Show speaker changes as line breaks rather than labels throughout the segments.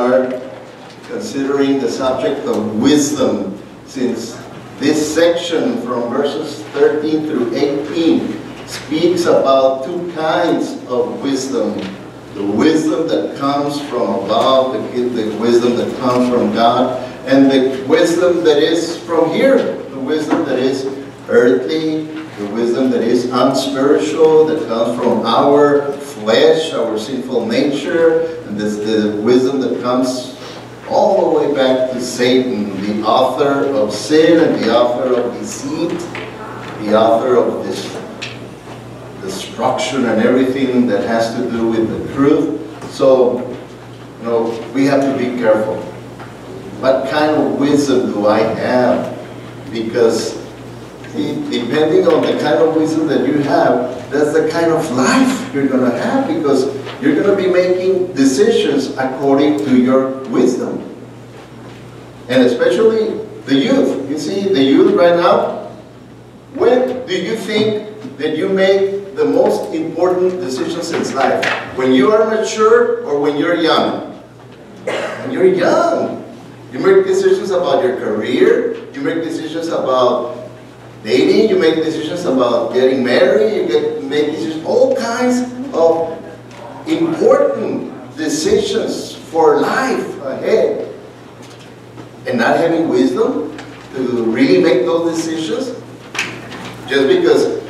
are considering the subject of wisdom since this section from verses 13 through 18 speaks about two kinds of wisdom. The wisdom that comes from above, the, the wisdom that comes from God, and the wisdom that is from here, the wisdom that is earthly, the wisdom that is unspiritual, that comes from our flesh, our sinful nature, this the wisdom that comes all the way back to Satan, the author of sin and the author of deceit, the author of this destruction and everything that has to do with the truth. So, you know, we have to be careful. What kind of wisdom do I have? Because depending on the kind of wisdom that you have, that's the kind of life you're going to have because you're going to be making decisions according to your wisdom. And especially the youth. You see, the youth right now, when do you think that you make the most important decisions in life? When you are mature or when you're young? When you're young. You make decisions about your career, you make decisions about dating, you make decisions about getting married, you get make decisions, all kinds of important decisions for life ahead. And not having wisdom to really make those decisions, just because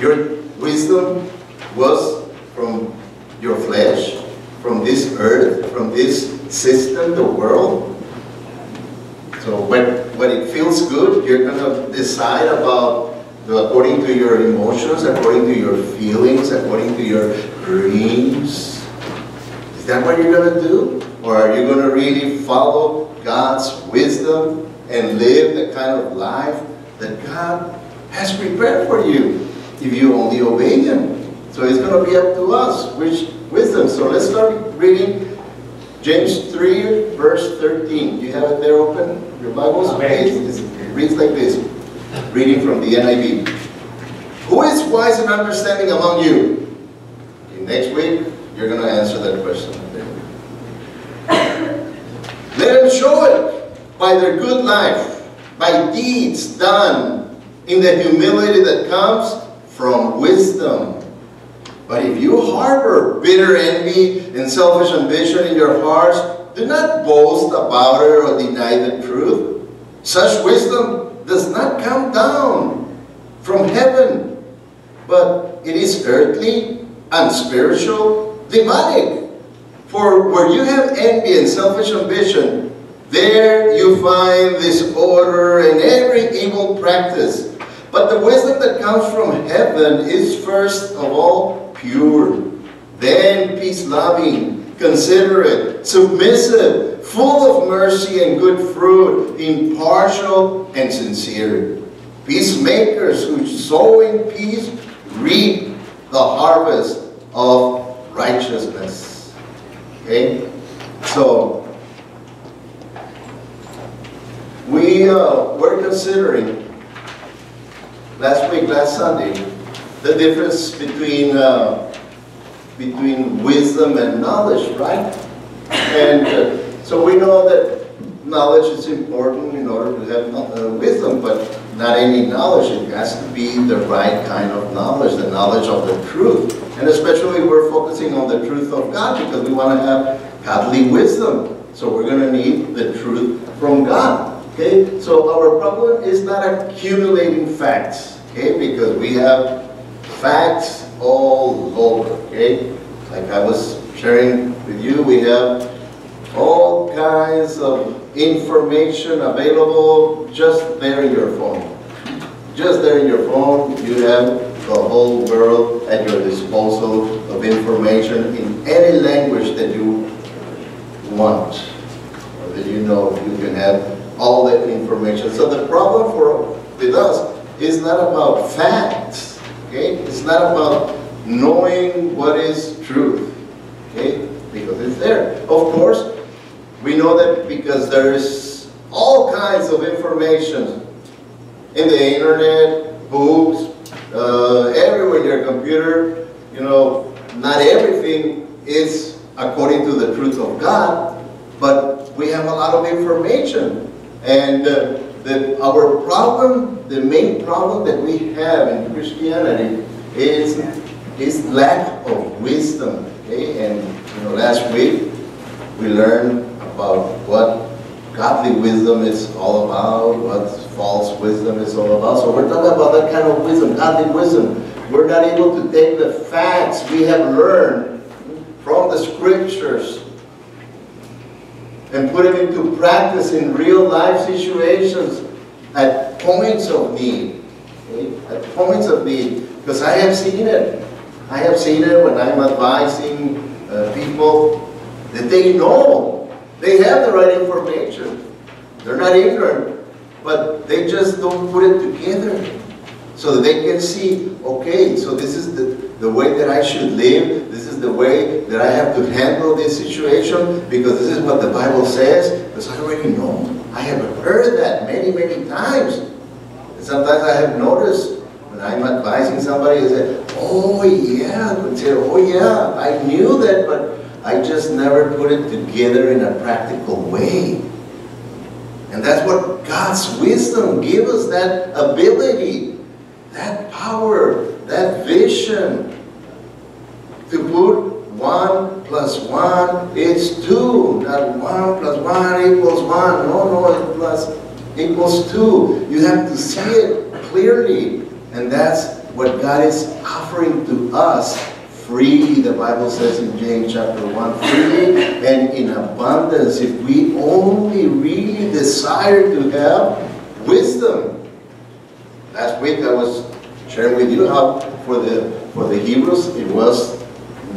your wisdom was from your flesh, from this earth, from this system, the world. So when, when it feels good, you're going to decide about the, according to your emotions, according to your feelings, according to your dreams. Is that what you're going to do? Or are you going to really follow God's wisdom and live the kind of life that God has prepared for you if you only obey Him? So it's going to be up to us which wisdom. So let's start reading James 3, verse 13. Do you have it there open? Your Bibles? It reads like this. Reading from the NIV. Who is wise and understanding among you? Okay, next week, you're going to answer that question. Let them show it by their good life, by deeds done in the humility that comes from wisdom. But if you harbor bitter envy and selfish ambition in your hearts, do not boast about it or deny the truth. Such wisdom does not come down from heaven, but it is earthly, unspiritual, demonic. For where you have envy and selfish ambition, there you find disorder and every evil practice. But the wisdom that comes from heaven is first of all pure, then peace-loving, considerate, submissive, full of mercy and good fruit, impartial and sincere. Peacemakers who sow in peace reap the harvest of righteousness. Okay? So, we uh, were considering last week, last Sunday, the difference between uh, between wisdom and knowledge, right? And uh, so we know that knowledge is important in order to have uh, wisdom, but not any knowledge. It has to be the right kind of knowledge, the knowledge of the truth. And especially we're focusing on the truth of God because we want to have godly wisdom. So we're going to need the truth from God. Okay? So our problem is not accumulating facts. Okay? Because we have facts all over, okay? Like I was sharing with you, we have all kinds of information available just there in your phone. Just there in your phone, you have the whole world at your disposal of information in any language that you want or that you know you can have all that information. So the problem for with us is not about facts. Okay? It's not about knowing what is truth. Okay? Because it's there. Of course, we know that because there's all kinds of information in the internet, books, uh, everywhere your computer. You know, not everything is according to the truth of God. but we have a lot of information. And uh, our problem, the main problem that we have in Christianity is, is lack of wisdom. Okay? And you know, last week we learned about what godly wisdom is all about, what false wisdom is all about. So we're talking about that kind of wisdom, godly wisdom. We're not able to take the facts we have learned from the scriptures and put them into practice in real life situations at points of need. Okay? At points of need. Because I have seen it. I have seen it when I'm advising uh, people that they know they have the right information. They're not ignorant, but they just don't put it together so that they can see, okay, so this is the, the way that I should live, this is the way that I have to handle this situation, because this is what the Bible says, because I already know. I have heard that many, many times. And sometimes I have noticed when I'm advising somebody, I say, oh yeah, say, oh yeah, I knew that, but I just never put it together in a practical way. And that's what God's wisdom gives us that ability, that power, that vision to put one plus one is two, not one plus one equals one. No, no, plus equals two. You have to see it clearly. And that's what God is offering to us freely, the Bible says in James chapter 1, freely and in abundance. If we only really desire to have wisdom. Last week I was sharing with you how for the for the Hebrews it was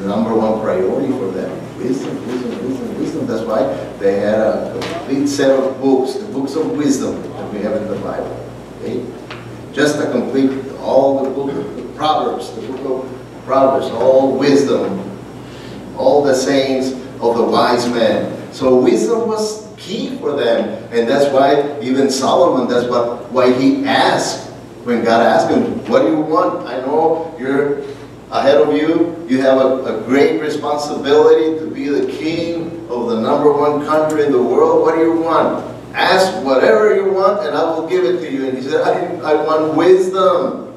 number one priority for them. Wisdom, wisdom, wisdom, wisdom. That's why they had a complete set of books, the books of wisdom that we have in the Bible. Okay? Just a complete, all the book, the Proverbs, the book of Proverbs, all wisdom, all the sayings of the wise men. So wisdom was key for them. And that's why even Solomon, that's what why he asked, when God asked him, what do you want? I know you're ahead of you. You have a, a great responsibility to be the king of the number one country in the world. What do you want? Ask whatever you want and I will give it to you. And he said, I, I want wisdom.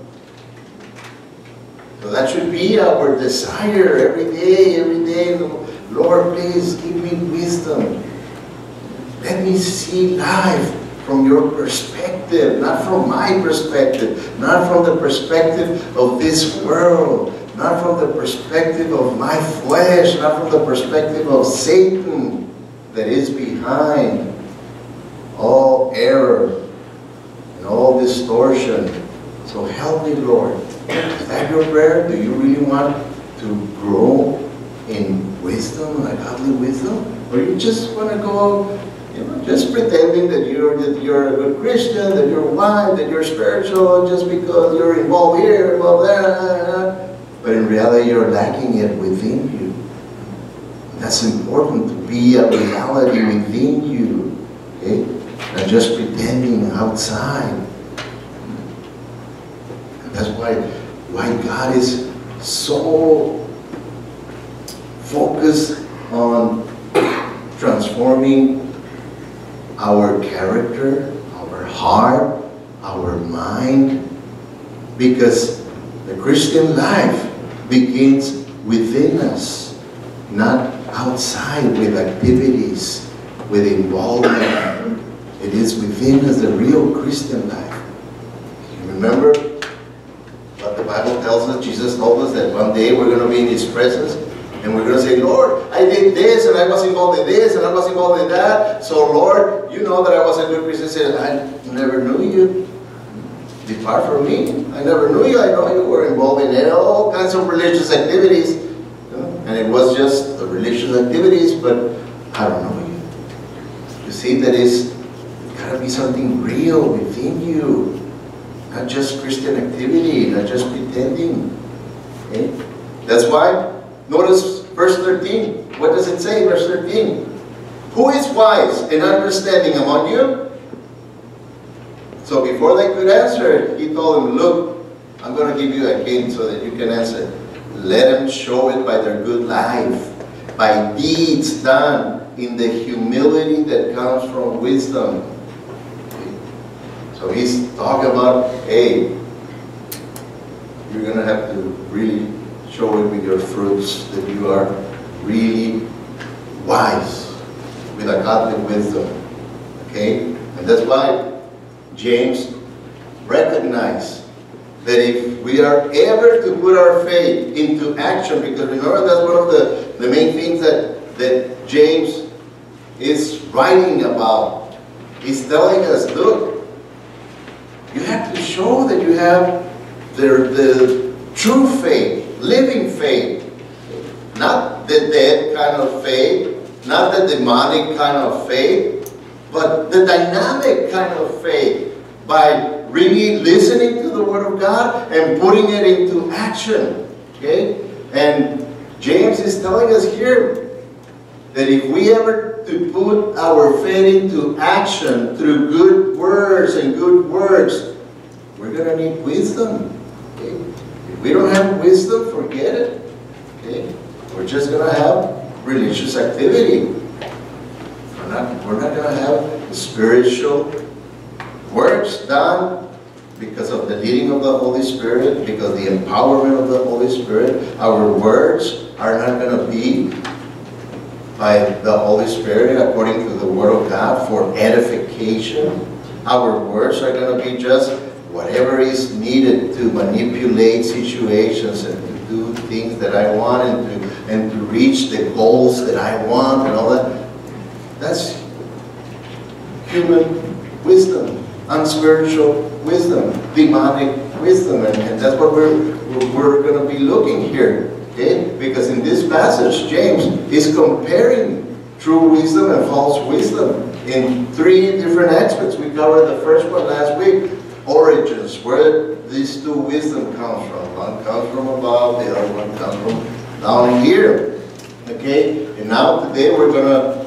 So that should be our desire every day, every day. Lord, please give me wisdom. Let me see life from your perspective, not from my perspective, not from the perspective of this world, not from the perspective of my flesh, not from the perspective of Satan that is behind all error and all distortion. So help me, Lord. Is that your prayer? Do you really want to grow in wisdom, like godly wisdom? Or you just want to go, you know, just pretending that you're that you're a good Christian, that you're wise, that you're spiritual, just because you're involved here, involved there. Uh, uh, uh. But in reality, you're lacking it within you. That's important to be a reality within you. Okay? Not just pretending outside. That's why, why God is so focused on transforming our character, our heart, our mind, because the Christian life begins within us, not outside with activities, with involvement. It is within us the real Christian life. You remember what the Bible tells us? Jesus told us that one day we're going to be in His presence and we're going to say, Lord, I did this and I was involved in this and I was involved in that. So, Lord, you know that I was a good Christian. I never knew you. Depart from me. I never knew you. I know you were involved in all kinds of religious activities. And it was just religious activities, but I don't know you. You see, that is got to be something real within you. Not just Christian activity, not just pretending. Okay? That's why Notice verse 13. What does it say, verse 13? Who is wise and understanding among you? So before they could answer, he told them, look, I'm going to give you a hint so that you can answer. Let them show it by their good life, by deeds done in the humility that comes from wisdom. So he's talking about, hey, you're going to have to really show it with your fruits that you are really wise with a godly wisdom. Okay? And that's why James recognize that if we are ever to put our faith into action, because remember that's one of the, the main things that, that James is writing about. He's telling us, look, you have to show that you have the, the true faith, living faith, not the dead kind of faith, not the demonic kind of faith, but the dynamic kind of faith by really listening to the Word of God and putting it into action. Okay? And James is telling us here that if we ever to put our faith into action through good words and good works, we're going to need wisdom. Okay? If we don't have wisdom, forget it. Okay? We're just going to have religious activity. We're not, we're not going to have spiritual works done because of the leading of the Holy Spirit, because the empowerment of the Holy Spirit. Our words are not going to be by the Holy Spirit according to the Word of God for edification. Our words are going to be just whatever is needed to manipulate situations and to do things that I want and to, and to reach the goals that I want and all that. That's human wisdom, unspiritual wisdom, demonic wisdom, and, and that's what we're, we're going to be looking here. Okay? Because in this passage, James is comparing true wisdom and false wisdom in three different aspects. We covered the first one last week, origins, where these two wisdom comes from. One comes from above, the other one comes from down here. Okay? And now today we're gonna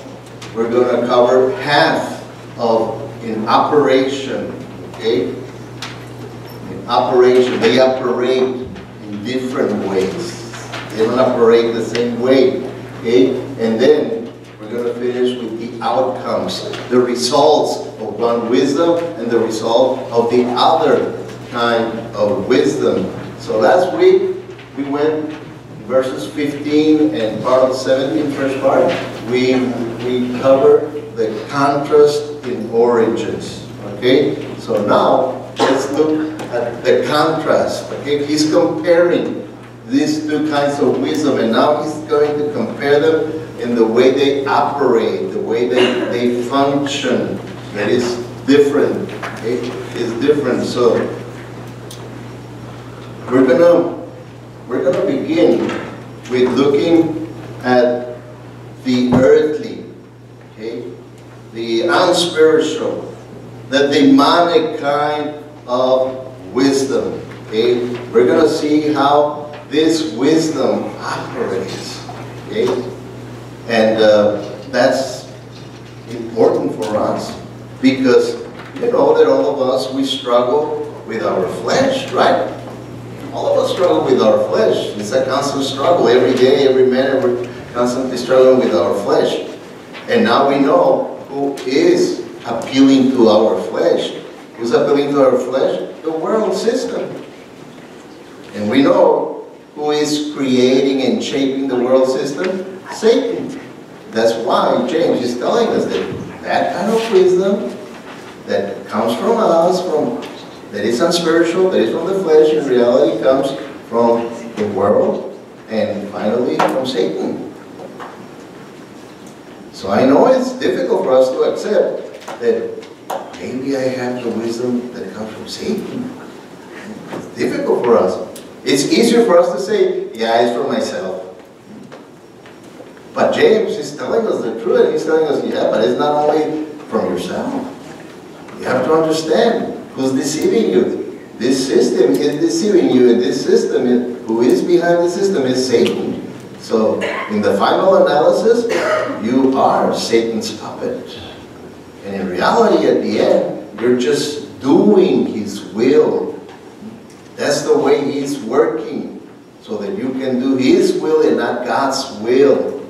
we're gonna cover half of in operation. Okay? In operation, they operate in different ways. They don't operate the same way. Okay? And then we're going to finish with the outcomes, the results of one wisdom and the result of the other kind of wisdom. So last week we went verses 15 and part of 17, first part. We, we covered the contrast in origins. Okay? So now let's look at the contrast. Okay? He's comparing these two kinds of wisdom, and now he's going to compare them in the way they operate, the way they, they function. That is different. Okay? It's different. So we're gonna we're gonna begin with looking at the earthly, okay, the unspiritual, the demonic kind of wisdom. Okay, we're gonna see how this wisdom operates. Okay? And uh, that's important for us because you know that all of us, we struggle with our flesh, right? All of us struggle with our flesh. It's a constant struggle. Every day, every minute, we're constantly struggling with our flesh. And now we know who is appealing to our flesh. Who's appealing to our flesh? The world system. And we know who is creating and shaping the world system? Satan. That's why James is telling us that that kind of wisdom that comes from us, from that is unspiritual, that is from the flesh, in reality comes from the world, and finally from Satan. So I know it's difficult for us to accept that maybe I have the wisdom that comes from Satan. It's difficult for us. It's easier for us to say, yeah, it's for myself. But James is telling us the truth. And he's telling us, yeah, but it's not only from yourself. You have to understand who's deceiving you. This system is deceiving you, and this system, is, who is behind the system is Satan. So, in the final analysis, you are Satan's puppet. And in reality, at the end, you're just doing his will that's the way He's working, so that you can do His will and not God's will.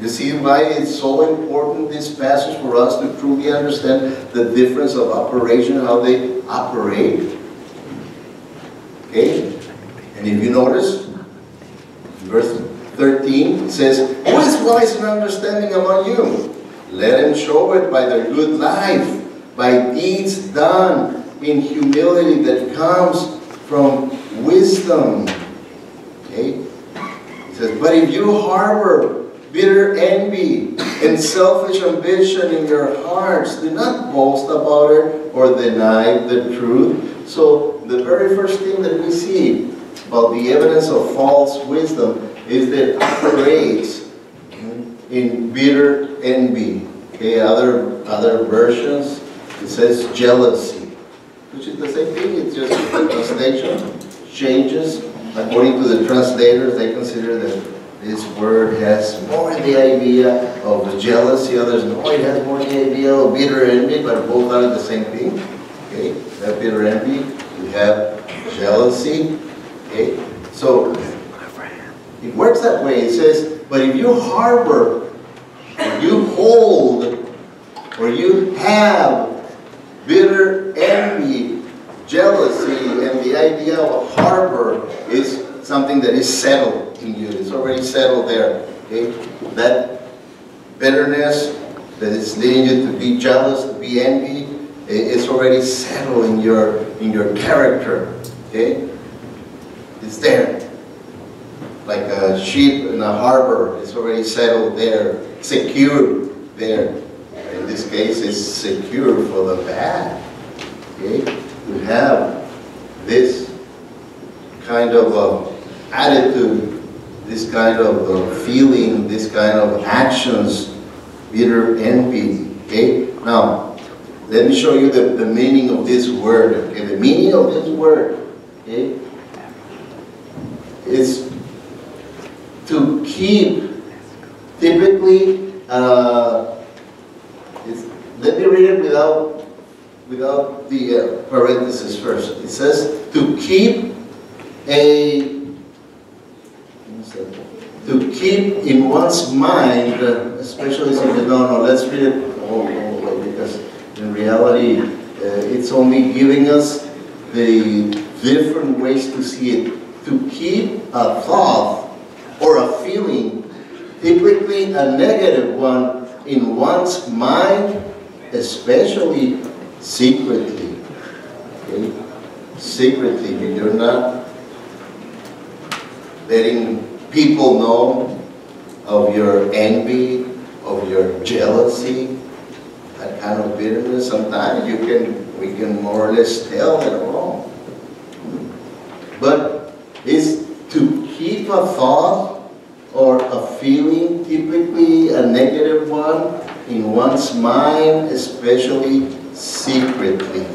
You see why it's so important, this passage, for us to truly understand the difference of operation, how they operate. Okay? And if you notice, verse 13 says, Who is wise and understanding among you? Let him show it by their good life, by deeds done in humility that comes from wisdom. Okay? It says, But if you harbor bitter envy and selfish ambition in your hearts, do not boast about it or deny the truth. So the very first thing that we see about the evidence of false wisdom is that it operates in bitter envy. Okay, other, other versions, it says jealousy, which is the same thing, it's just the translation changes. According to the translators, they consider that this word has more the idea of jealousy, others no, it has more the idea of bitter envy, but both are the same thing. Okay, that bitter envy, we have jealousy. Okay, so it works that way. It says, but if you harbor, or you hold, or you have bitter envy, jealousy, and the idea of a harbor is something that is settled in you. It's already settled there. Okay? That bitterness that is leading you to be jealous, to be envy, it's already settled in your in your character. Okay? It's there like a ship in a harbor. It's already settled there, secure there. In this case, it's secure for the bad. Okay? To have this kind of uh, attitude, this kind of uh, feeling, this kind of actions, bitter envy. Okay? Now, let me show you the, the meaning of this word. Okay? The meaning of this word okay, is to keep, typically, uh, let me read it without, without the uh, parenthesis first. It says, to keep a, to keep in one's mind, uh, especially don't know, let's read it all, all way, because in reality, uh, it's only giving us the different ways to see it. To keep a thought or a feeling, typically a negative one, in one's mind, especially secretly. Okay? Secretly, when you're not letting people know of your envy, of your jealousy, that kind of bitterness. Sometimes you can, we can more or less tell it all. Hmm? But it's to keep a thought or a feeling, typically a negative one, in one's mind, especially secretly.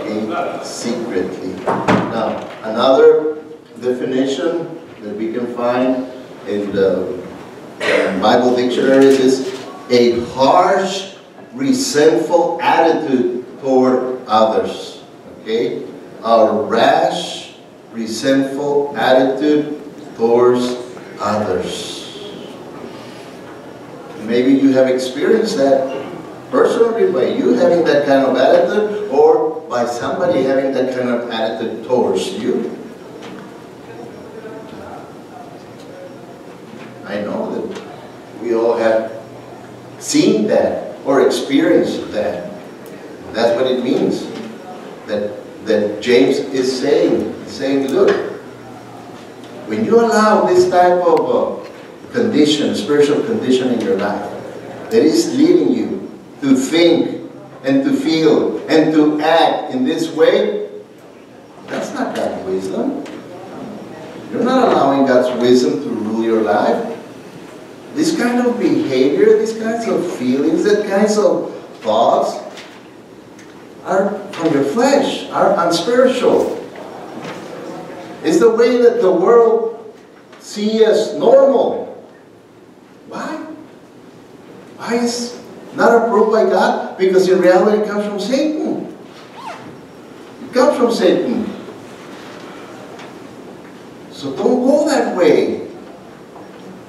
Okay? Secretly. Now, another definition that we can find in the Bible dictionary is a harsh, resentful attitude toward others. Okay? A rash, resentful attitude towards others. Maybe you have experienced that personally by you having that kind of attitude or by somebody having that kind of attitude towards you. I know that we all have seen that or experienced that. That's what it means. That, that James is saying, allow this type of uh, condition, spiritual condition in your life, that is leading you to think and to feel and to act in this way, that's not God's wisdom. You're not allowing God's wisdom to rule your life. This kind of behavior, these kinds of feelings, that kinds of thoughts are from your flesh, are unspiritual. It's the way that the world sees as normal. Why? Why is not approved by God? Because in reality it comes from Satan. It comes from Satan. So don't go that way.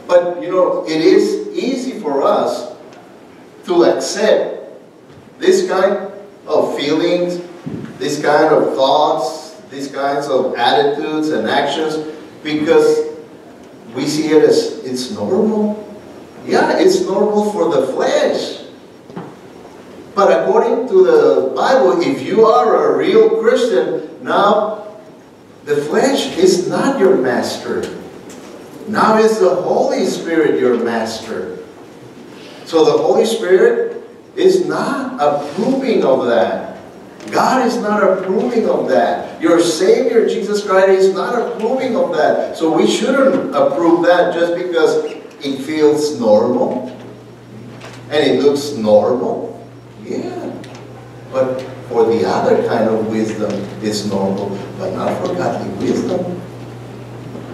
But, you know, it is easy for us to accept this kind of feelings, this kind of thoughts, these kinds of attitudes and actions because we see it as it's normal. Yeah, it's normal for the flesh. But according to the Bible, if you are a real Christian, now the flesh is not your master. Now is the Holy Spirit your master. So the Holy Spirit is not approving of that. God is not approving of that. Your Savior, Jesus Christ, is not approving of that. So we shouldn't approve that just because it feels normal and it looks normal. Yeah. But for the other kind of wisdom, it's normal, but not for godly wisdom.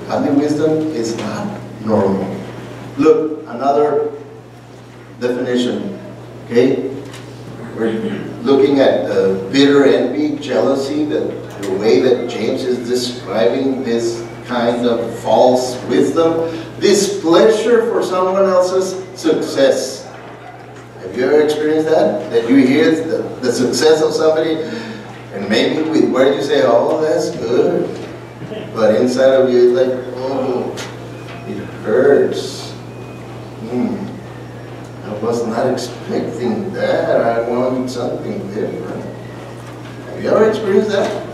Godly wisdom is not normal. Look, another definition. Okay? We're looking at uh, bitter envy, jealousy, the, the way that James is describing this kind of false wisdom, this pleasure for someone else's success. Have you ever experienced that? That you hear the, the success of somebody and maybe with words you say, oh, that's good. But inside of you, it's like, oh, it hurts. Hmm. I was not expecting that. I wanted something different. Have you ever experienced that?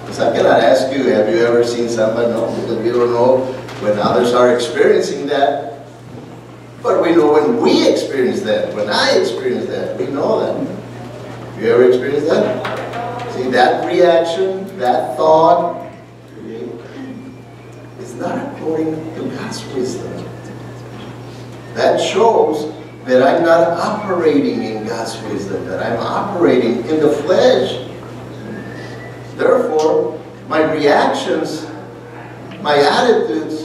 Because I cannot ask you, have you ever seen somebody? No, because we don't know when others are experiencing that. But we know when we experience that, when I experience that, we know that. Have you ever experienced that? See, that reaction, that thought, is not according to God's wisdom. That shows that I'm not operating in God's wisdom, that I'm operating in the flesh. Therefore, my reactions, my attitudes,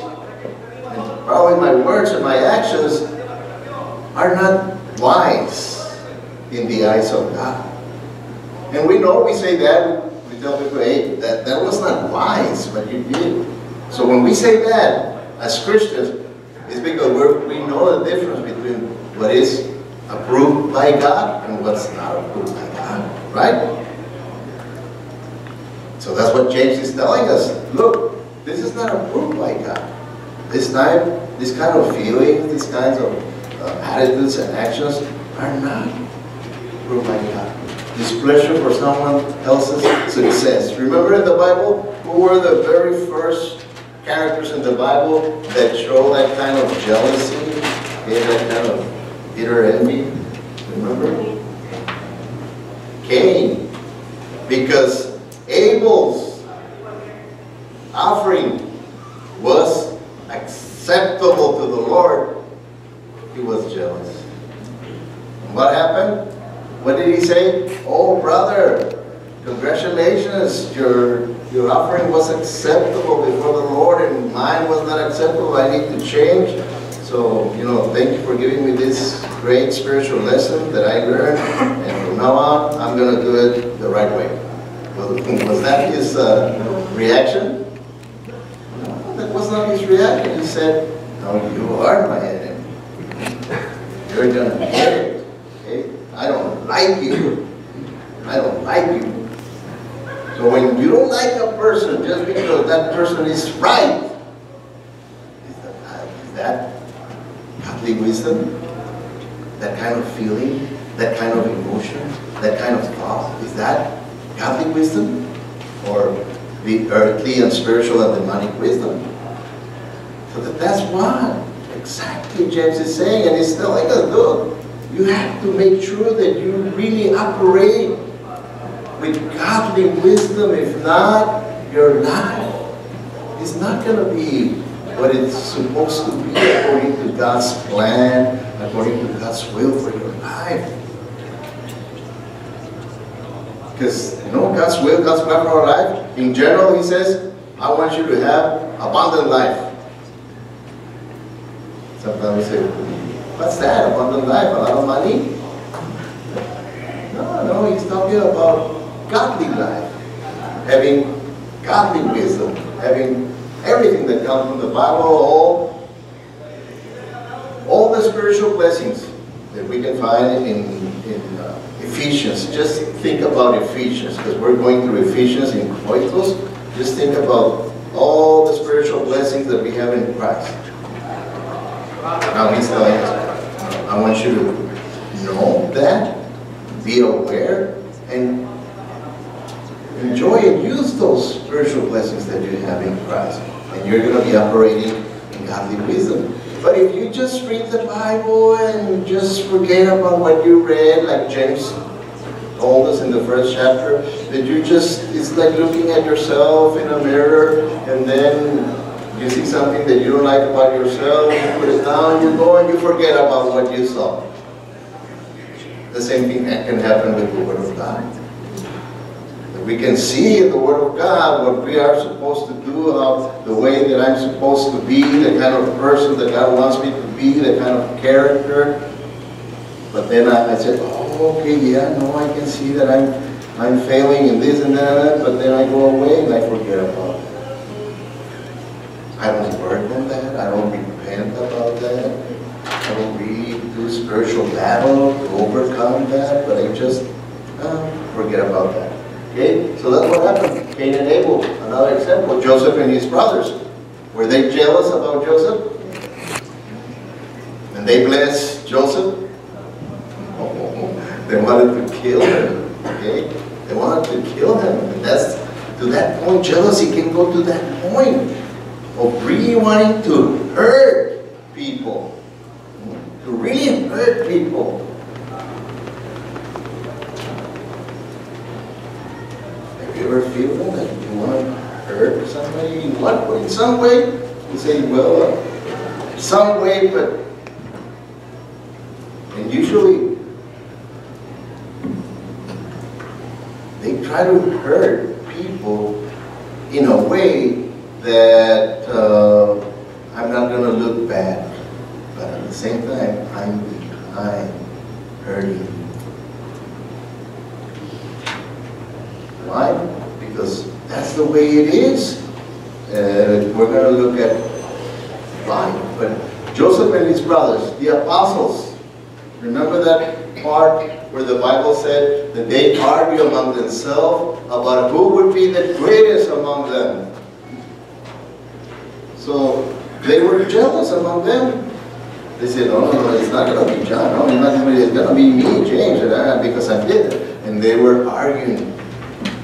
probably my words and my actions are not wise in the eyes of God. And we know we say that, we tell people, hey, that, that was not wise, but you did. So when we say that, as Christians, it's because we we know the difference between what is approved by God and what's not approved by God, right? So that's what James is telling us. Look, this is not approved by God. This time, this kind of feelings, these kinds of uh, attitudes and actions are not approved by God. Displeasure for someone else's success. Remember in the Bible, who were the very first characters in the Bible that show that kind of jealousy, that kind of bitter envy? Remember? Cain. Because Abel's offering was acceptable to the Lord, he was jealous. And what happened? What did he say? Oh, brother, congratulations, your, your offering was acceptable before the Lord and mine was not acceptable. I need to change. So, you know, thank you for giving me this great spiritual lesson that I learned. And from now on, I'm going to do it the right way. Was that his uh, reaction? that was not his reaction. He said, no, you are my enemy. You're going to get it. Okay? I don't like you. I don't like you. So when you don't like a person just because that person is right, is that, is that godly wisdom? That kind of feeling? That kind of emotion? That kind of thought? Is that godly wisdom? Or the earthly and spiritual and demonic wisdom. So that that's what exactly James is saying, and he's telling us, look, you have to make sure that you really operate with godly wisdom. If not, your life is not going to be what it's supposed to be according to God's plan, according to God's will for your life. Because, you know, God's will, God's plan for our life, in general, He says, I want you to have abundant life. Sometimes we say, what's that, abundant life, a lot of money? No, no, He's talking about godly life. Having godly wisdom, having everything that comes from the Bible, all all the spiritual blessings that we can find in, in uh, Ephesians. Just think about Ephesians, because we're going through Ephesians in Coitos. Just think about all the spiritual blessings that we have in Christ. Now he's telling us, I want you to know that, be aware, and enjoy and use those spiritual blessings that you have in Christ. And you're going to be operating in godly wisdom. But if you just read the Bible and just forget about what you read, like James told us in the first chapter, that you just, it's like looking at yourself in a mirror and then you see something that you don't like about yourself, you put it down, you go and you forget about what you saw. The same thing can happen with the Word of God. We can see in the Word of God what we are supposed to do, how, the way that I'm supposed to be, the kind of person that God wants me to be, the kind of character. But then I, I said, oh, okay, yeah, no, I can see that I'm, I'm failing in this and that, but then I go away and I forget about it. I don't work on that, I don't repent about that, I don't really do spiritual battle to overcome that, but I just uh, forget about that. Okay, so that's what happened. Cain and Abel, another example. Joseph and his brothers. Were they jealous about Joseph? And they blessed Joseph? Oh, they wanted to kill him. Okay? They wanted to kill him. And that's to that point, jealousy can go to that point of really wanting to hurt people. To really hurt people. Have you ever feel that you want to hurt somebody in what? In some way, you say, well, uh, some way, but and usually they try to hurt people in a way that uh, I'm not going to look bad, but at the same time, I'm behind hurting. Why? Because the way it is. Uh, we're going to look at life. But Joseph and his brothers, the apostles, remember that part where the Bible said that they argue among themselves about who would be the greatest among them. So they were jealous among them. They said, no, no, no, it's not going to be John. No, it's not going to be, it's going to be me, James, because I did it. And they were arguing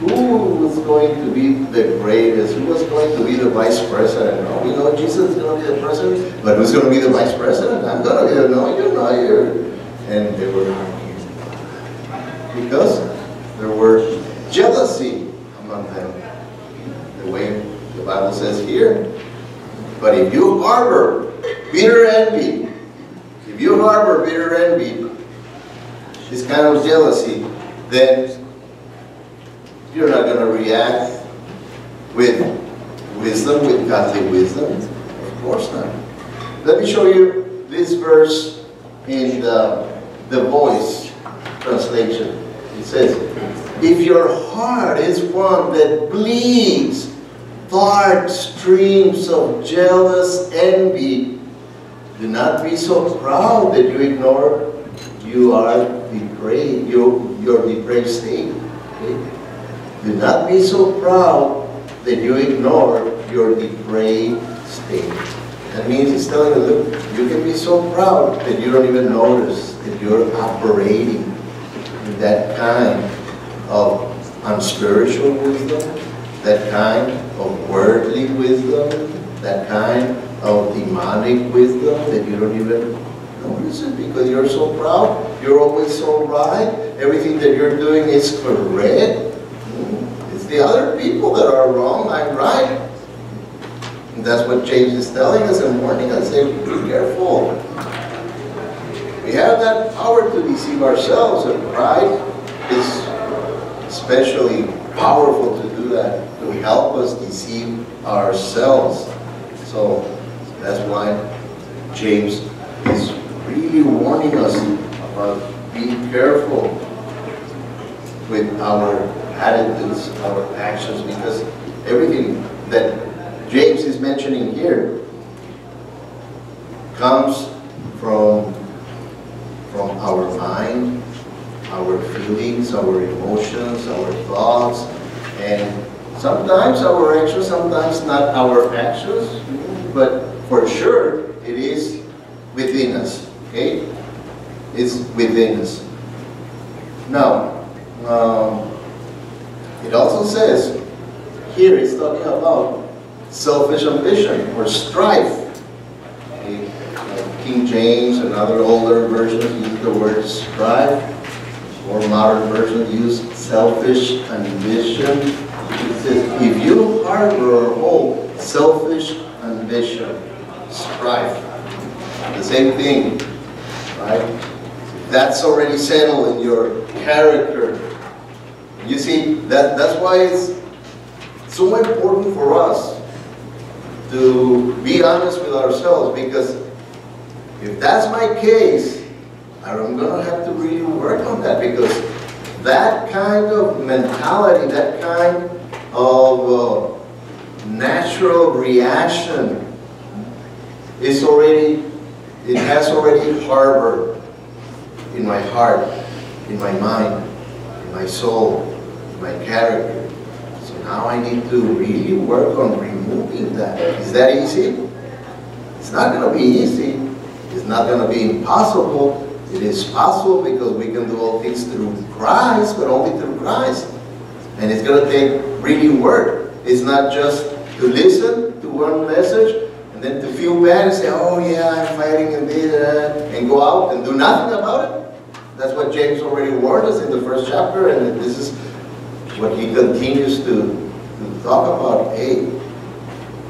who was going to be the greatest, who was going to be the vice president. No, we know Jesus is going to be the president, but who's going to be the vice president? I'm going to be no, you're not, you're. And they were arguing. Because there were jealousy among them. The way the Bible says here. But if you harbor bitter envy, if you harbor bitter envy, this kind of jealousy, then you're not going to react with wisdom, with godly wisdom. Of course not. Let me show you this verse in the, the voice translation. It says, if your heart is one that bleeds dark streams of jealous envy, do not be so proud that you ignore you are depraved, your, your depraved state. Okay? Do not be so proud that you ignore your depraved state. That means he's telling you, look, you can be so proud that you don't even notice that you're operating in that kind of unspiritual wisdom, that kind of worldly wisdom, that kind of demonic wisdom that you don't even notice it because you're so proud, you're always so right, everything that you're doing is correct, the other people that are wrong, I'm right. And that's what James is telling us and warning us, say, be careful. We have that power to deceive ourselves, and pride is especially powerful to do that, to help us deceive ourselves. So that's why James is really warning us about being careful with our attitudes, our actions, because everything that James is mentioning here comes from, from our mind, our feelings, our emotions, our thoughts, and sometimes our actions, sometimes not our actions, but for sure it is within us, okay? It's within us. Now, um, it also says, here it's talking about selfish ambition or strife. King James and other older versions use the word strife. More modern versions use selfish ambition. It says, if you harbor or hold selfish ambition, strife, the same thing, right? That's already settled in your character. You see, that, that's why it's so important for us to be honest with ourselves because if that's my case, I'm going to have to really work on that because that kind of mentality, that kind of uh, natural reaction is already, it has already harbored in my heart, in my mind, in my soul, my character. So now I need to really work on removing that. Is that easy? It's not going to be easy. It's not going to be impossible. It is possible because we can do all things through Christ, but only through Christ. And it's going to take really work. It's not just to listen to one message and then to feel bad and say, oh yeah, I'm fighting and this, and go out and do nothing about it. That's what James already warned us in the first chapter, and this is what he continues to, to talk about. Hey,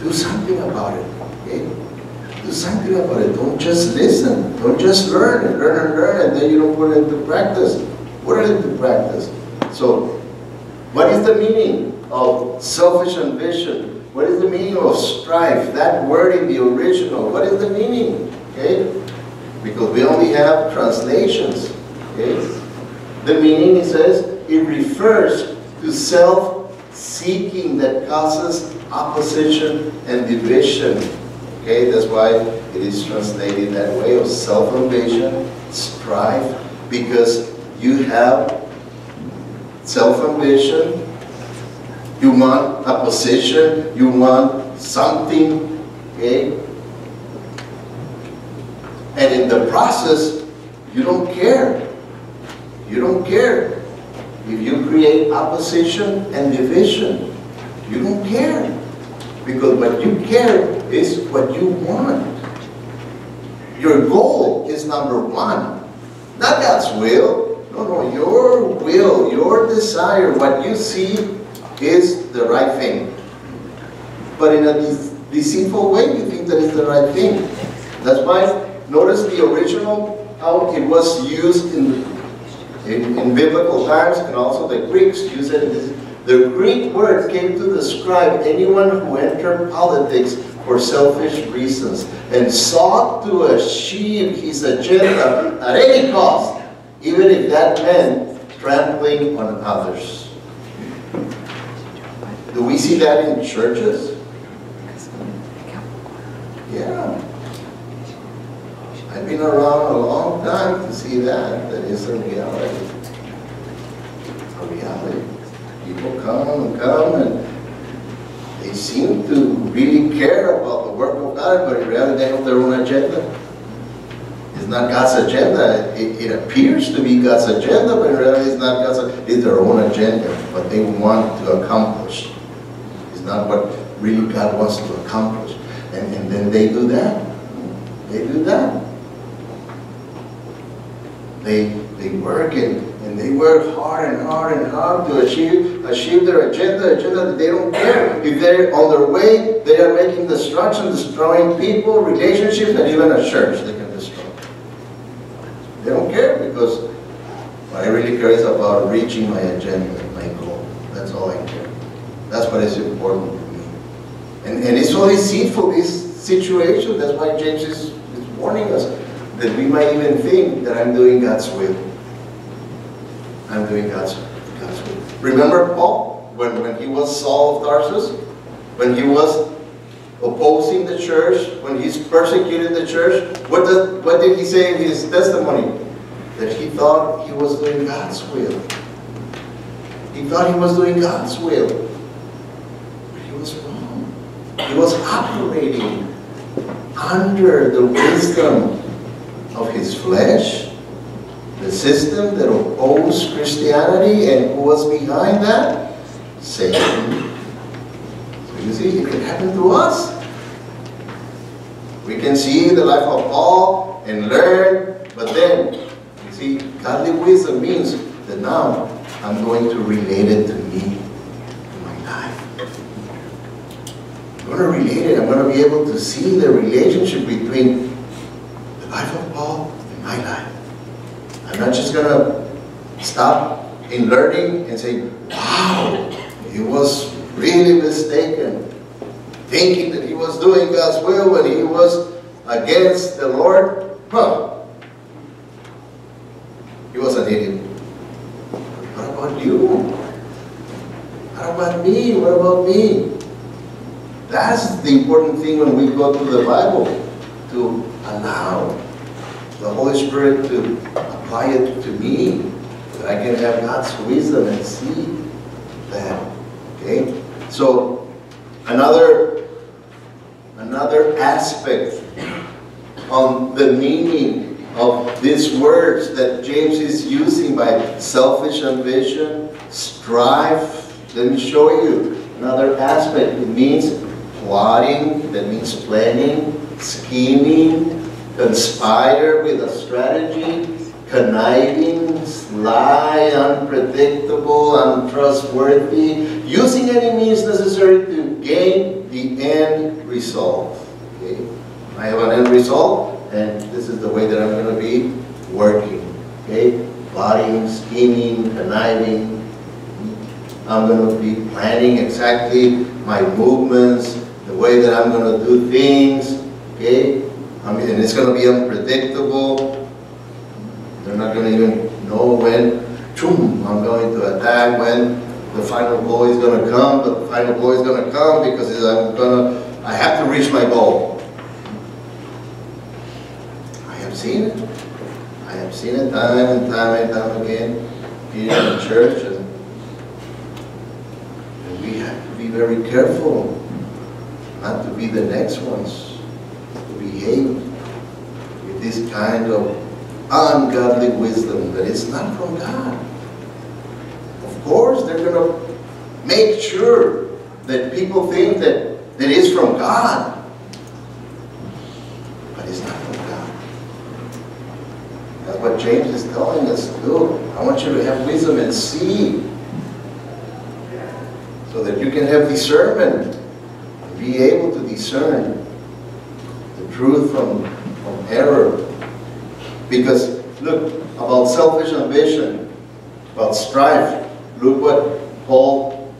do something about it. Okay? Do something about it. Don't just listen. Don't just learn and learn and learn, and then you don't put it into practice. Put it into practice. So, what is the meaning of selfish ambition? What is the meaning of strife? That word in the original, what is the meaning? Okay? Because we only have translations. Okay? The meaning, it says, it refers to self-seeking that causes opposition and division. Okay, that's why it is translated that way of self-ambition, strife, because you have self-ambition, you want a position, you want something, okay? And in the process, you don't care. You don't care. If you create opposition and division, you don't care. Because what you care is what you want. Your goal is number one, not God's will. No, no, your will, your desire, what you see is the right thing. But in a de deceitful way, you think that is the right thing. That's why, notice the original, how it was used in, in, in biblical times, and also the Greeks use it. The Greek word came to describe anyone who entered politics for selfish reasons and sought to achieve his agenda at any cost, even if that meant trampling on others. Do we see that in churches? Yeah. I've been around a long time to see that. That is a reality. A reality. People come and come and they seem to really care about the work of God, but in reality they have their own agenda. It's not God's agenda. It, it appears to be God's agenda, but in reality it's not God's, it's their own agenda, what they want to accomplish. It's not what really God wants to accomplish. And, and then they do that. They do that. They, they work and, and they work hard and hard and hard to achieve, achieve their agenda, agenda that they don't care. If they're on their way, they are making destruction, destroying people, relationships, and even a church they can destroy. They don't care because what I really care is about reaching my agenda, my goal. That's all I care. That's what is important to me. And, and it's so deceitful, this situation. That's why James is, is warning us that we might even think that I'm doing God's will. I'm doing God's, God's will. Remember Paul, when, when he was Saul of Tarsus? When he was opposing the church, when he's persecuted the church, what, does, what did he say in his testimony? That he thought he was doing God's will. He thought he was doing God's will. But he was wrong. He was operating under the wisdom of his flesh, the system that opposed Christianity, and who was behind that? Satan. So you see, it can happen to us. We can see the life of Paul and learn, but then, you see, godly wisdom means that now I'm going to relate it to me in my life. I'm going to relate it. I'm going to be able to see the relationship between the life of Paul and my life. I'm not just going to stop in learning and say, wow, he was really mistaken, thinking that he was doing God's will when he was against the Lord. Huh. He was an idiot. What about you? What about me? What about me? That's the important thing when we go to the Bible, to allow the Holy Spirit to apply it to me, that I can have God's wisdom and see that. Okay? So, another, another aspect on the meaning of these words that James is using by selfish ambition, strife. Let me show you another aspect. It means plotting, that means planning, scheming, conspire with a strategy, conniving, sly, unpredictable, untrustworthy, using any means necessary to gain the end result. Okay? I have an end result, and this is the way that I'm going to be working. Okay? Plotting, scheming, conniving. I'm going to be planning exactly my movements, the way that I'm going to do things. Okay? I mean, and it's going to be unpredictable. They're not going to even know when, choom, I'm going to attack, when the final blow is going to come, but the final blow is going to come because I'm going to, I have to reach my goal. I have seen it. I have seen it time and time and time again here in the church, and, and we have to be very careful not to be the next ones behave with this kind of ungodly wisdom that is not from God. Of course, they're going to make sure that people think that, that it's from God, but it's not from God. That's what James is telling us. Look, I want you to have wisdom and see so that you can have discernment be able to discern truth from, from error. Because, look, about selfish ambition, about strife, look what Paul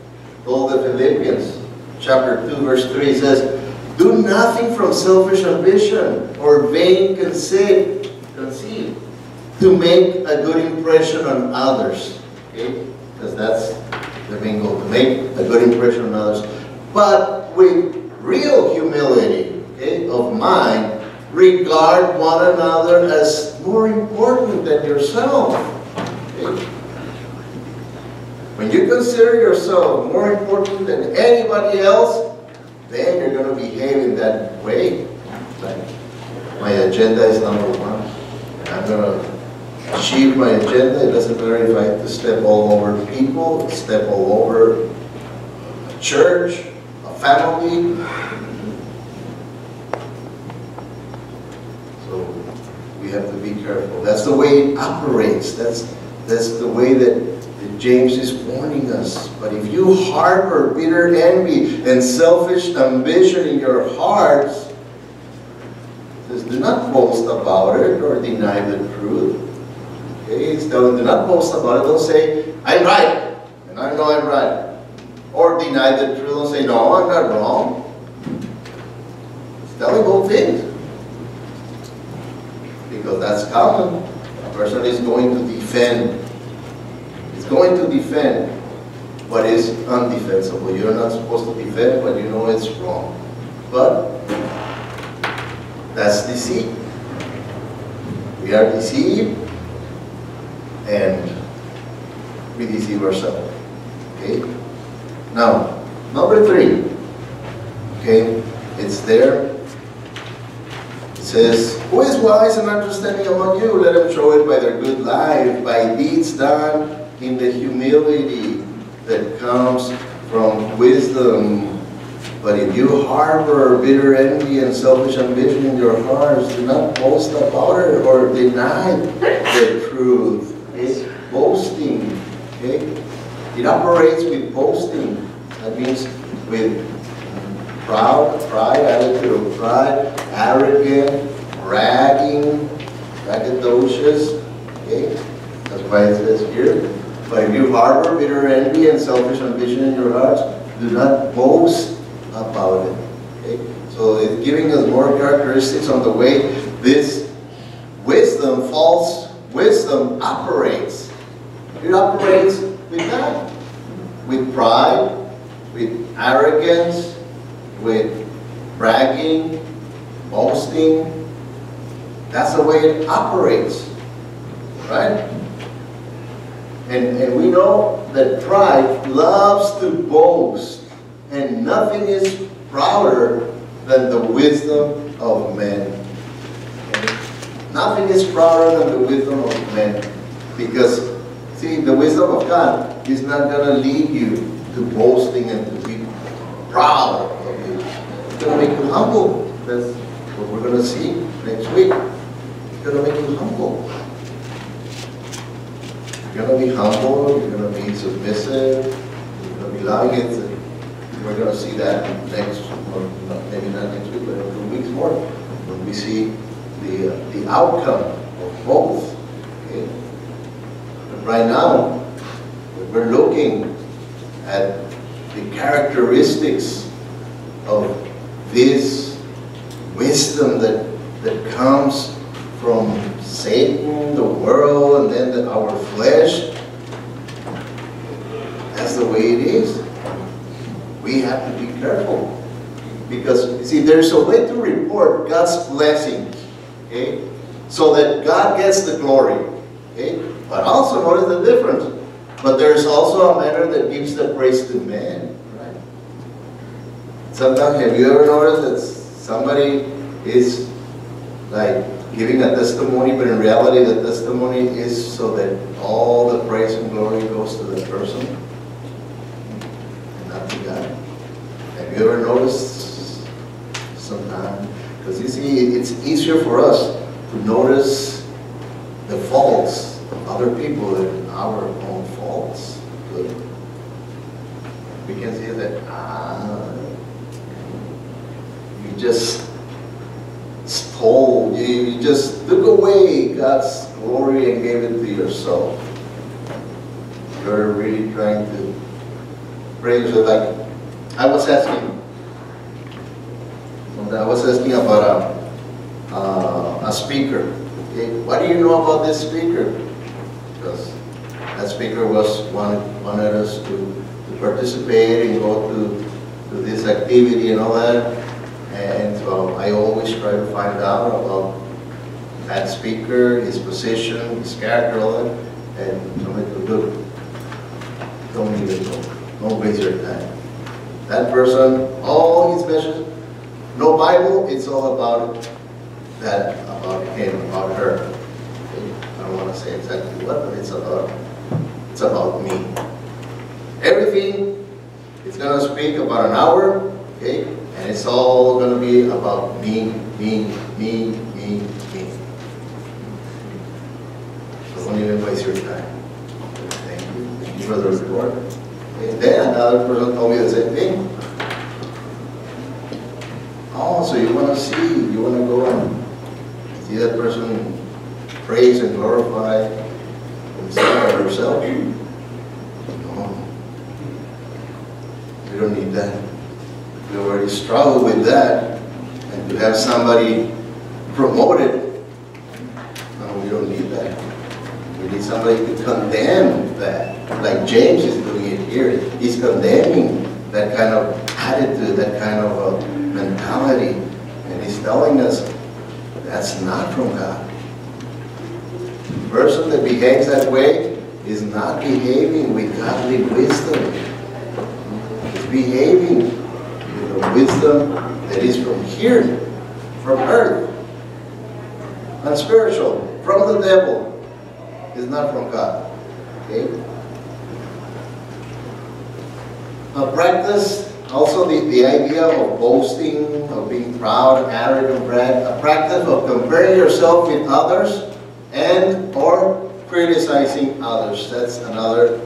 told the Philippians. Chapter 2, verse 3 says, Do nothing from selfish ambition or vain conceit, conceit to make a good impression on others. Okay? Because that's the main goal, to make a good impression on others. But with real humility okay, of mind, regard one another as more important than yourself. When you consider yourself more important than anybody else, then you're going to behave in that way. Like, my agenda is number one. I'm going to achieve my agenda. It doesn't matter if I have to step all over people, step all over a church, a family. So we have to be careful. That's the way it operates. That's, that's the way that that James is warning us. But if you harbor bitter envy and selfish ambition in your hearts, says, do not boast about it or deny the truth. Okay, telling, do not boast about it. Don't say, I'm right, and I know I'm right. Or deny the truth. Don't say, no, I'm not wrong. It's telling both things. Because that's common. A person is going to defend is going to defend what is undefensible. You're not supposed to defend what you know it's wrong. But that's deceit. We are deceived and we deceive ourselves. Okay? Now, number three. Okay? It's there. Says, Who is wise and understanding among you? Let them show it by their good life, by deeds done in the humility that comes from wisdom. But if you harbor bitter envy and selfish ambition in your hearts, do not boast about it or deny the truth. It's boasting. Okay? It operates with boasting. That means with proud, pride, attitude of pride, arrogant, bragging, braggadocious. Okay? That's why it says here. But if you harbor bitter envy and selfish ambition in your hearts, do not boast about it. Okay? So it's giving us more characteristics on the way this wisdom, false wisdom operates. It operates with that, with pride, with arrogance, with bragging, boasting. That's the way it operates, right? And, and we know that pride loves to boast, and nothing is prouder than the wisdom of men. Nothing is prouder than the wisdom of men. Because, see, the wisdom of God is not going to lead you to boasting and to be proud. Going to make you humble. That's what we're going to see next week. It's going to make you humble. You're going to be humble, you're going to be submissive, you're going to be loving it. We're going to see that next, or maybe not next week, but in few weeks more, when we see the, uh, the outcome of both. Okay? Right now, we're looking at the characteristics of this wisdom that, that comes from Satan, the world, and then the, our flesh. That's the way it is. We have to be careful. Because, see, there's a way to report God's blessings, okay? So that God gets the glory, okay? But also notice the difference. But there's also a manner that gives the praise to man? Sometimes, have you ever noticed that somebody is like giving a testimony, but in reality the testimony is so that all the praise and glory goes to the person and not to God? Have you ever noticed sometimes? Because you see, it's easier for us to notice the faults of other people than our own faults. We can see that, ah, just stole, you, you just took away God's glory and gave it to yourself. You're really trying to praise it like, I was asking, I was asking about a, uh, a speaker. Okay, what do you know about this speaker? Because that speaker was wanted, wanted us to, to participate and go to, to this activity and all that. And I always try to find out about that speaker, his position, his character. And somebody to look, don't even go, don't waste your time. That person, all his messages, no Bible, it's all about that, about him, about her. I don't want to say exactly what, but it's about, it's about me. Everything it's going to speak about an hour, okay? And it's all going to be about me, me, me, me, me. So don't even waste your time. Thank you. Thank you for the report. And then another person told me the same thing. Oh, so you want to see, you want to go and see that person praise and glorify himself or herself? No. We don't need that. We struggle with that. And to have somebody promoted, no, we don't need that. We need somebody to condemn that. Like James is doing it here. He's condemning that kind of attitude, that kind of uh, mentality. And he's telling us that's not from God. The person that behaves that way is not behaving with godly wisdom. He's behaving wisdom that is from here, from earth, unspiritual, from the devil, is not from God. Okay? Now practice also the, the idea of boasting, of being proud, arrogant, brag, a practice of comparing yourself with others and or criticizing others. That's another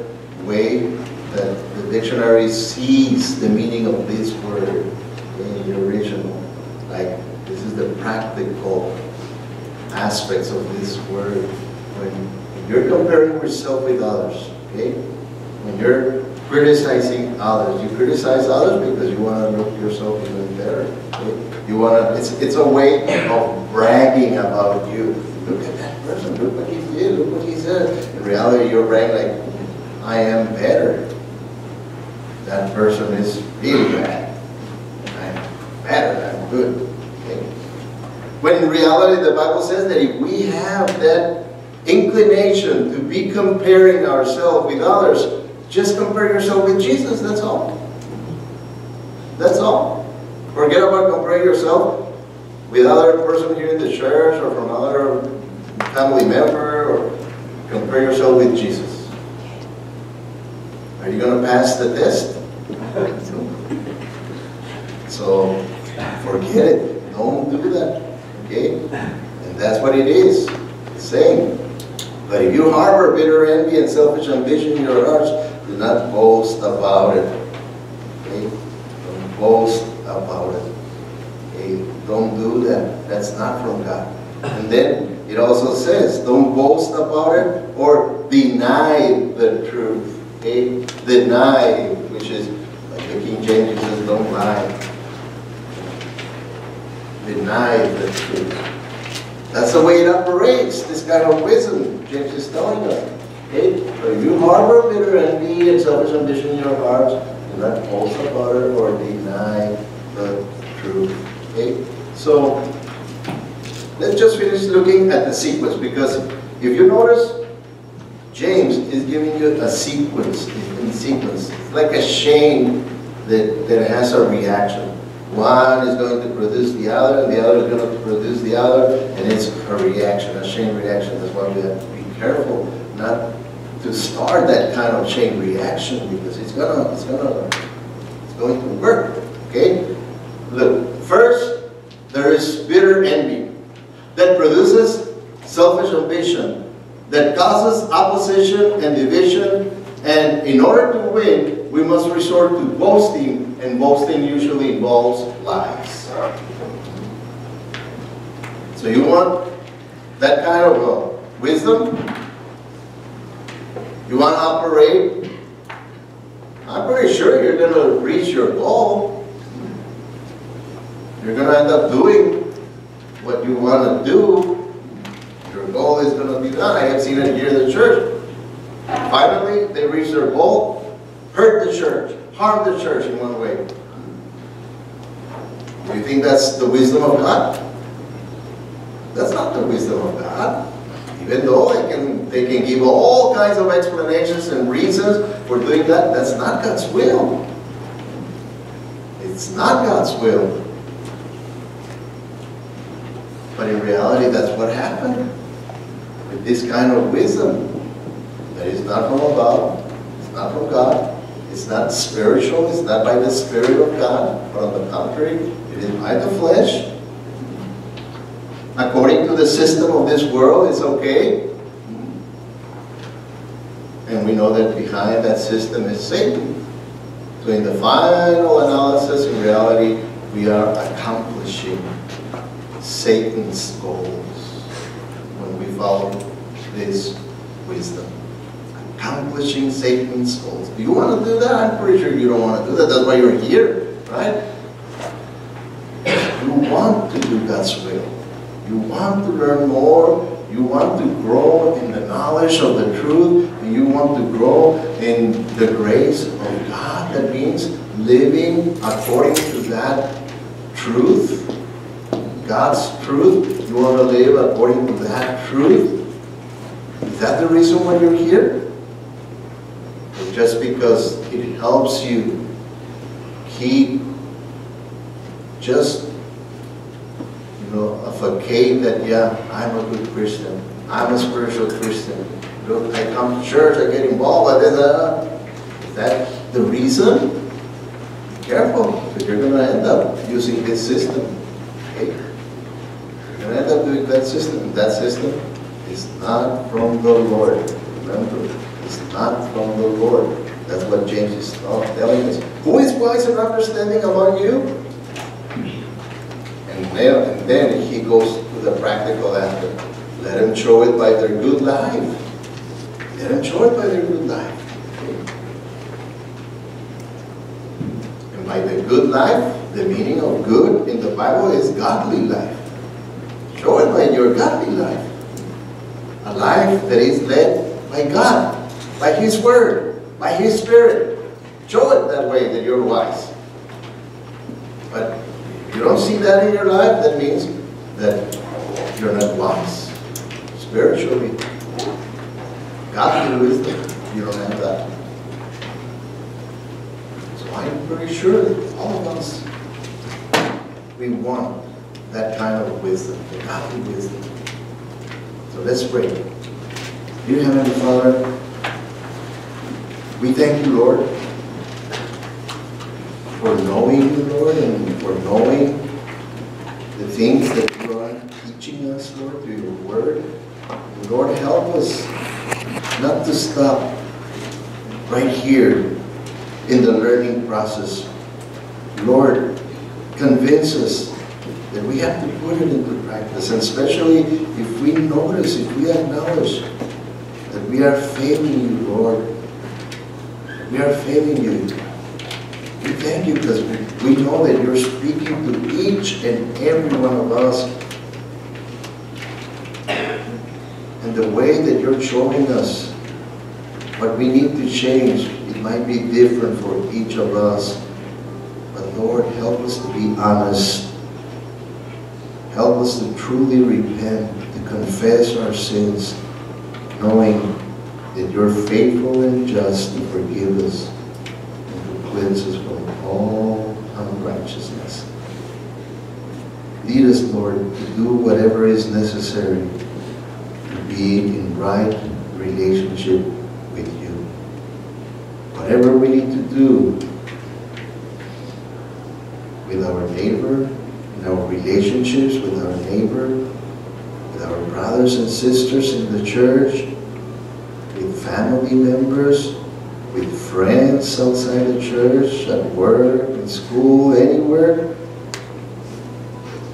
way that the dictionary sees the meaning of this word in the original. Like, this is the practical aspects of this word. When you're comparing yourself with others, okay? When you're criticizing others. You criticize others because you want to look yourself even better. Okay? You want to, it's, it's a way of bragging about you. Look at that person, look what he did, look what he said. In reality, you're bragging like, I am better. That person is really bad. I'm better, I'm good. When in reality, the Bible says that if we have that inclination to be comparing ourselves with others, just compare yourself with Jesus, that's all. That's all. Forget about comparing yourself with other person here in the church or from other family member or compare yourself with Jesus. Are you going to pass the test? So forget it. Don't do that. Okay? And that's what it is. It's. But if you harbor bitter envy and selfish ambition in your hearts, do not boast about it. Okay? Don't boast about it. Okay? Don't do that. That's not from God. And then it also says, don't boast about it or deny the truth. Okay? Deny, which is like the King James says, don't lie. Deny the truth. That's the way it operates, this kind of wisdom James is telling us. So if you harbor bitter envy and selfish ambition in your hearts, do not about it or deny the truth. Okay? So let's just finish looking at the sequence because if you notice, James is giving you a sequence in sequence. Like a chain that, that has a reaction. One is going to produce the other, and the other is going to produce the other, and it's a reaction, a chain reaction. That's why we have to be careful not to start that kind of chain reaction because it's gonna, it's gonna, it's going to work. Okay. Look, first there is bitter envy that produces selfish ambition that causes opposition and division. And in order to win, we must resort to boasting, and boasting usually involves lies. So you want that kind of uh, wisdom? You want to operate? I'm pretty sure you're going to reach your goal. You're going to end up doing what you want to do. Your goal is going to be done. I have seen it here in the church. Finally, they reach their goal, hurt the church, harm the church in one way. Do you think that's the wisdom of God? That's not the wisdom of God. Even though they can, they can give all kinds of explanations and reasons for doing that, that's not God's will. It's not God's will. But in reality, that's what happened with this kind of wisdom that is not from above, it's not from God, it's not spiritual, it's not by the Spirit of God, but on the contrary, it is by the flesh, according to the system of this world, it's okay. And we know that behind that system is Satan. So in the final analysis, in reality, we are accomplishing Satan's goals when we follow this wisdom. Accomplishing Satan's goals. Do you want to do that? I'm pretty sure you don't want to do that. That's why you're here, right? You want to do God's will. You want to learn more. You want to grow in the knowledge of the truth. And you want to grow in the grace of God. That means living according to that truth, God's truth. You want to live according to that truth. Is that the reason why you're here? Just because it helps you keep just, you know, a facade that, yeah, I'm a good Christian. I'm a spiritual Christian. Look, I come to church, I get involved, did that. Uh, is that the reason? Be careful, because you're going to end up using this system. Okay? You're going to end up doing that system. That system is not from the Lord. Remember, it's not from the Lord. That's what James is telling us. Who is wise and understanding among you? And then, and then he goes to the practical aspect. Let them show it by their good life. Let them show it by their good life. And by the good life, the meaning of good in the Bible is godly life. Show it by your godly life. A life that is led by God, by His Word, by His Spirit. Show it that way that you're wise. But if you don't see that in your life, that means that you're not wise spiritually. Godly wisdom, you don't have that. So I'm pretty sure that all of us, we want that kind of wisdom, the godly wisdom. So let's pray. Dear Heavenly Father, we thank you, Lord, for knowing you, Lord, and for knowing the things that you are teaching us, Lord, through your word. Lord, help us not to stop right here in the learning process. Lord, convince us that we have to put it into practice, and especially if we notice, if we acknowledge that we are failing you, Lord. We are failing you. We thank you because we know that you're speaking to each and every one of us. And the way that you're showing us what we need to change, it might be different for each of us. But Lord, help us to be honest. Help us to truly repent, to confess our sins, knowing that you're faithful and just to forgive us and to cleanse us from all unrighteousness. Lead us, Lord, to do whatever is necessary to be in right relationship with you. Whatever we need to do with our neighbor, in our relationships with our neighbor, with our brothers and sisters in the church, family members, with friends outside the church, at work, in school, anywhere,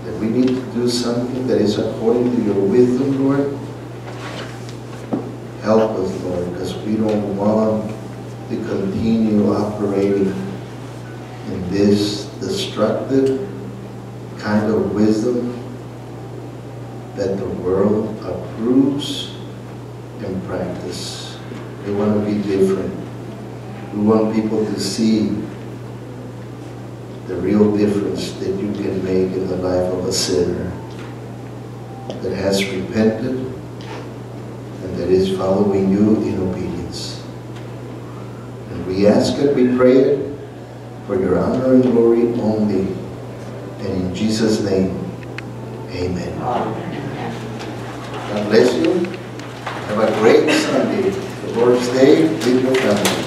that we need to do something that is according to your wisdom, Lord. Help us, Lord, because we don't want to continue operating in this destructive kind of wisdom that the world approves and practice. We want to be different. We want people to see the real difference that you can make in the life of a sinner that has repented and that is following you in obedience. And we ask it, we pray it for your honor and glory only. And in Jesus' name, amen. God bless you. Have a great Sunday. Lord's Day with your family.